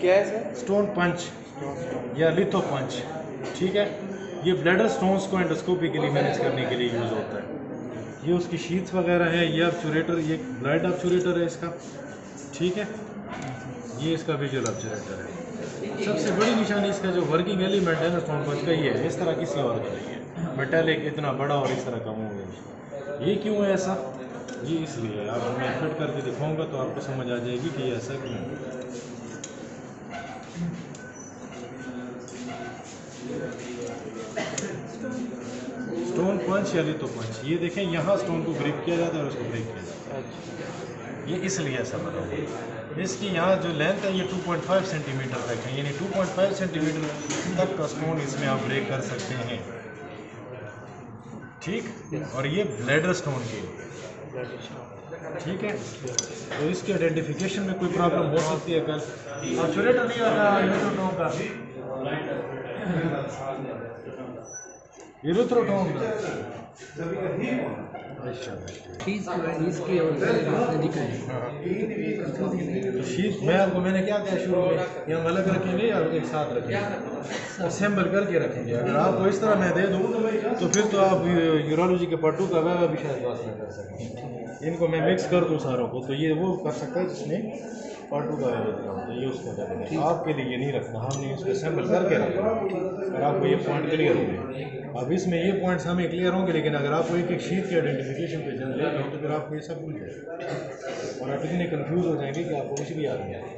क्या है sir? Stone पंच। या लिथो पंच। ठीक है? ये ब्लैडर स्टोन्स को एंडोस्कोपी के लिए मैनेज करने के लिए यूज़ होता है। ये उसकी शीट्स वगैरह है, ये ऑब्चुरेटर ये ब्लड ऑब्चुरेटर है इसका। ठीक है? ये इसका विजुअल ऑब्चुरेटर है। सबसे बड़ी निशानी इसका जो वर्किंग एलिमेंट है ना स्टोन पंच का, ये है। इस तरह किसी और का नहीं है। मेटेलिक इतना बड़ा और इस तरह का मुँह है। ये क्यों है ऐसा? ये इसलिए अब मैं फिट करके दिखाऊँगा तो आपको समझ आ जाएगी कि ये ऐसा क्यों स्टोन पंच या लिथो पंच ये देखें यहाँ स्टोन को ग्रिप किया जाता है और उसको ब्रेक किया जाता है। ये इसलिए ऐसा बना हुआ इसकी यहाँ जो लेंथ है ये 2.5 सेंटीमीटर तक है। यानी 2.5 सेंटीमीटर तक का स्टोन इसमें आप ब्रेक कर सकते हैं। ठीक? और ये ब्लेडर स्टोन के ठीक है? तो इसके आइडेंटिफिकेशन में कोई प्रॉब्लम हो सकती है कल? Yürü é Trotonda. तो मैं आपको मैंने क्या कहा शुरू में? ये हम अलग रखेंगे या एक साथ रखेंगे? असेंबल करके रखेंगे। अगर आपको इस तरह मैं दे दूँ तो फिर तो आप यूरोलॉजी के पट्टू का वह भी शायद पास ना कर सकें इनको मैं मिक्स कर दूँ सारों को। तो ये वो कर सकता है जिसने पार्टू का तो ये उसको करेंगे आपके लिए ये नहीं रखना। हमने इसको असेंबल करके रखना। और आपको ये पॉइंट क्लियर होंगे अब इसमें ये पॉइंट्स हमें क्लियर होंगे लेकिन अगर आप एक एक शीट के आइडेंटिफिकेशन पे जन लेना हो तो फिर आपको ये सब भूल जाएगा। और आप इतने कंफ्यूज हो जाएँगे कि आपको कुछ भी याद नहीं आएगा।